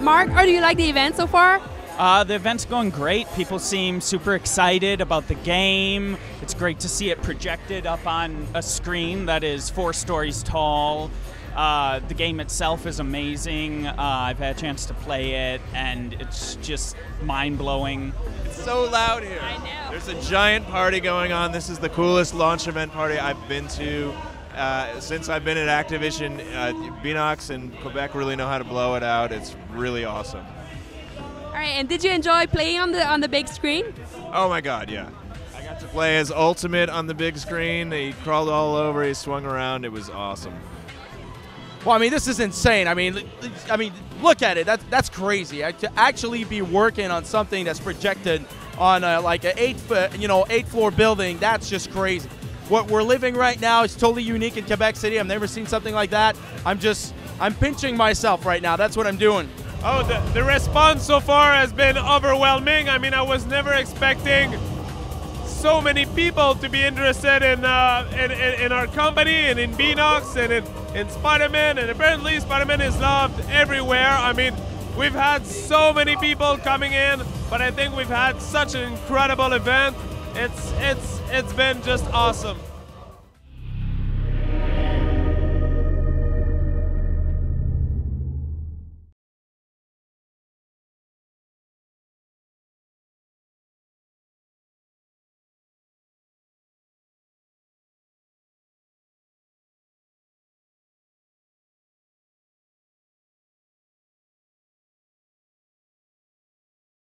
Mark, how do you like the event so far? Uh, the event's going great. People seem super excited about the game. It's great to see it projected up on a screen that is four stories tall. Uh, the game itself is amazing. Uh, I've had a chance to play it, and it's just mind blowing. It's so loud here. I know. There's a giant party going on. This is the coolest launch event party I've been to. Uh, since I've been at Activision, uh, Beenox and Quebec really know how to blow it out. It's really awesome. All right, and did you enjoy playing on the on the big screen? Oh my god, yeah. I got to play as Ultimate on the big screen. He crawled all over, he swung around. It was awesome. Well, I mean, this is insane. I mean, I mean, look at it. That's that's crazy. I, to actually be working on something that's projected on a, like an eight, foot, you know, eight floor building. That's just crazy. What we're living right now is totally unique in Quebec City. I've never seen something like that. I'm just, I'm pinching myself right now. That's what I'm doing. Oh, the, the response so far has been overwhelming. I mean, I was never expecting so many people to be interested in uh, in, in, in, our company and in Beenox and in, in Spider-Man. And apparently Spider-Man is loved everywhere. I mean, we've had so many people coming in, but I think we've had such an incredible event. It's, it's, it's been just awesome.